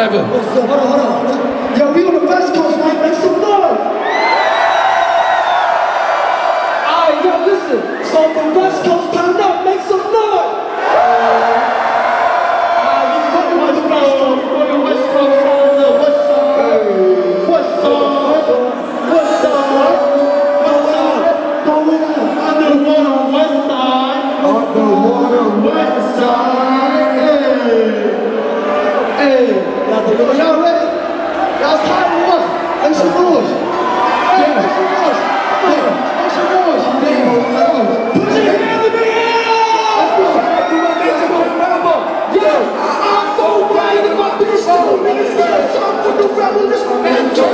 Oh, on, hold on. We on the West Coast, Y'all tired of what? Make some noise. Hey, make some noise. Come on. Make some noise. Put your hands in the air. Yo, I'm so right in my bitch. So niggas got some for the rebel. This my mentor.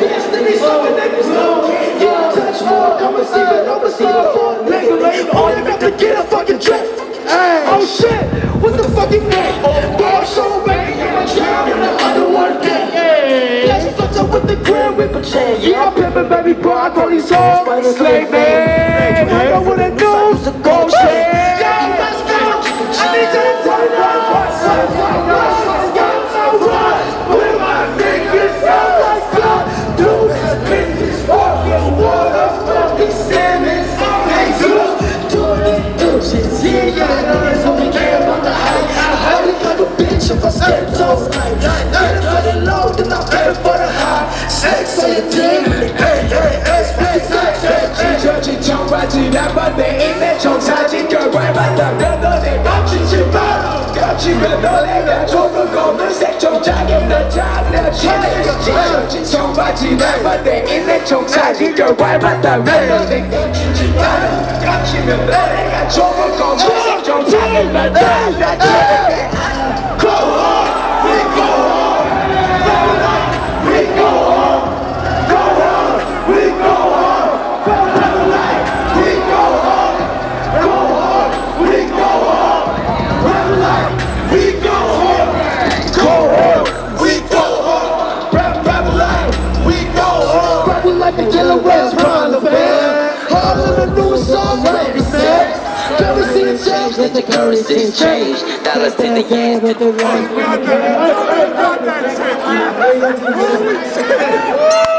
Destiny, something that is known. Yeah, touch more. Come and see it. Over see the phone. Nigga, all you got to get a fucking trip. Oh shit, what the fucking name? Ball show, baby, chain. Yeah, I'm pimpin', baby, bro, I call these hoes slave man. I know what it knows, go shit. Yo, let's go. I need you to turn up, 지저지 청바지 나만의 인내 정사진 결과마다 몇 너의 멈추지 마 겹치면 너네가 조금 검은색 정장에 난 장난치네 지저지 청바지 나만의 인내 정사진 결과마다 몇 너의 멈추지 마 겹치면 너네가 조금 검은색 정장에 난 장난치네 Currency change, let the currency change. Dollars to the yen, with the right. You're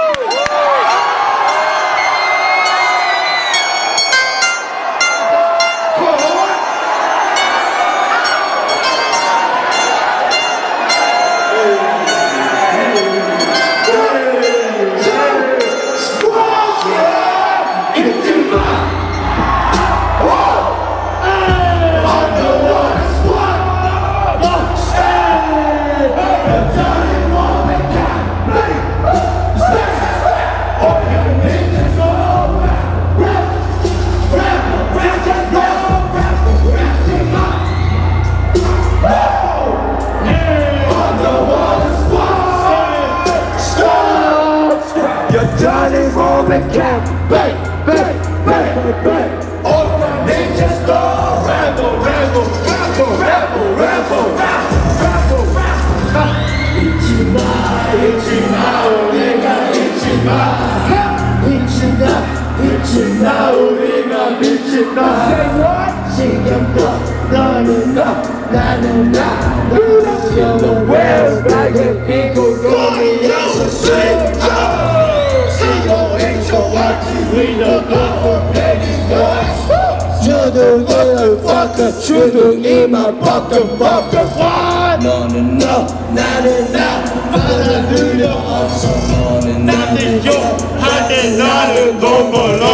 Johnny Roman Camp, bang, bang, bang, bang. All the ninjas go rebel, rebel, rebel, rebel, rebel. Ichima, Ichima, Chinna, Urina, Chinna. Say what? Chinna, na na na, na na na. Do the yellow whales like a pickle. Going in my pocket, pocket, what? No, no, no, na na na. I'm gonna do your no, no, no.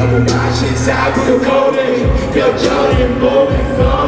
Double matches, I will go there. Bill Jordan, moving forward.